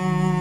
Mm-hmm.